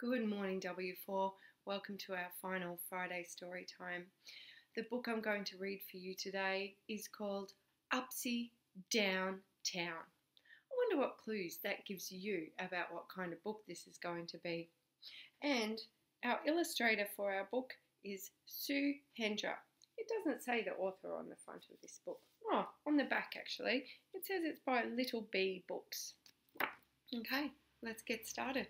Good morning, W4. Welcome to our final Friday story time. The book I'm going to read for you today is called Upsy Down Town. I wonder what clues that gives you about what kind of book this is going to be. And our illustrator for our book is Sue Hendra. It doesn't say the author on the front of this book. Oh, on the back actually. It says it's by Little Bee Books. Okay, let's get started.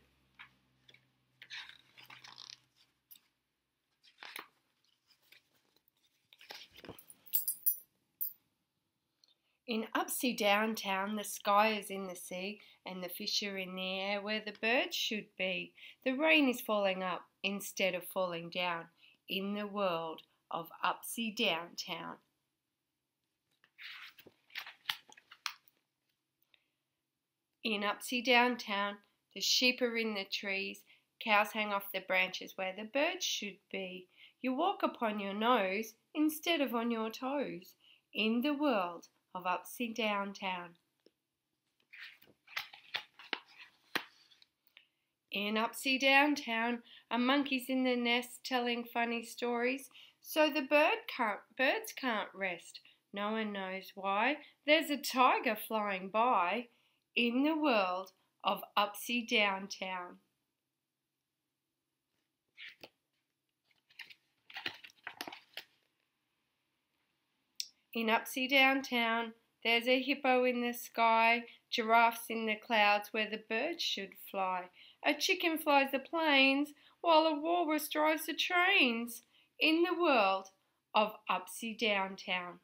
In Upsy Down Town, the sky is in the sea, and the fish are in the air where the birds should be. The rain is falling up instead of falling down in the world of Upsy Down Town. In Upsy Down Town, the sheep are in the trees, cows hang off the branches where the birds should be. You walk upon your nose instead of on your toes in the world of Upsy Down Town. In Upsy Down Town, a monkey's in the nest telling funny stories, so the bird can't, birds can't rest. No one knows why. There's a tiger flying by in the world of Upsy Down In Upsy Down Town, there's a hippo in the sky, giraffes in the clouds where the birds should fly. A chicken flies the planes while a walrus drives the trains in the world of Upsy Down Town.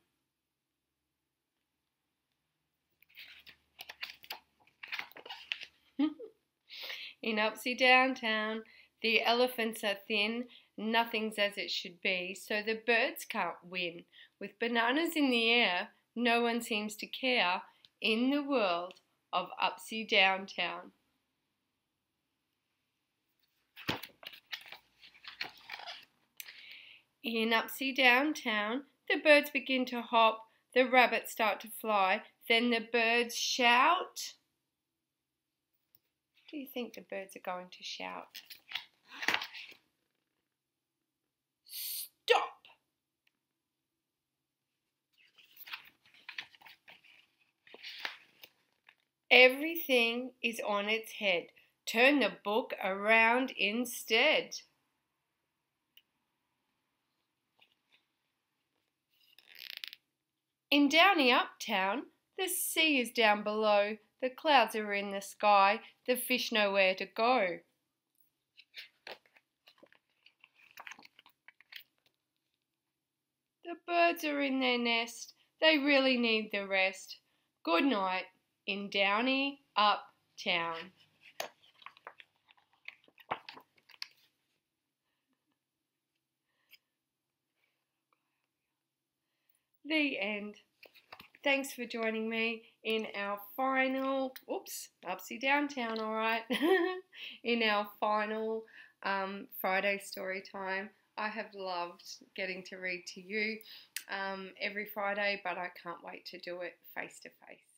in Upsy Down Town, the elephants are thin, nothing's as it should be, so the birds can't win. With bananas in the air, no one seems to care in the world of Upsy Down Town. In Upsy Down Town, the birds begin to hop, the rabbits start to fly, then the birds shout. Do you think the birds are going to shout? Everything is on its head. Turn the book around instead. In Downy Uptown, the sea is down below, the clouds are in the sky, the fish know where to go. The birds are in their nest, they really need the rest. Good night in Downy Uptown. The end. Thanks for joining me in our final, oops, Upsy Downtown, all right, in our final um, Friday story time. I have loved getting to read to you um, every Friday, but I can't wait to do it face to face.